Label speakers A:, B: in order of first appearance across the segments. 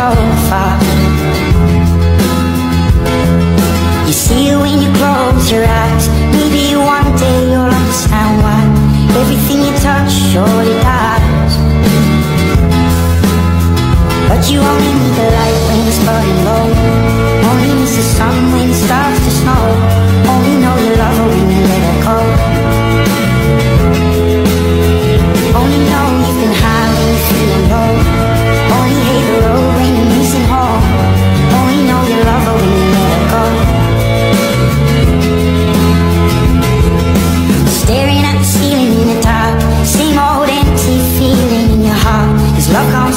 A: So far. You see it when you close your eyes Maybe one day you'll understand why Everything you touch surely dies. But you only need the light when it's burning low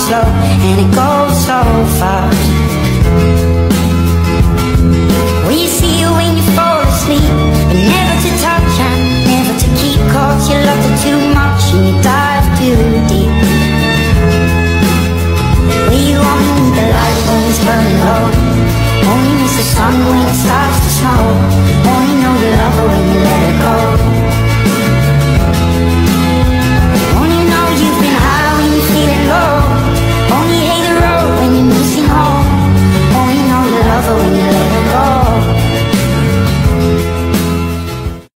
A: slow and it goes so fast. You see you when you fall asleep But never to touch and never to keep Cause you loved her too much and you dive too deep. You only the light when it's burning low. Only miss the sun when it starts to snow. Only know you love her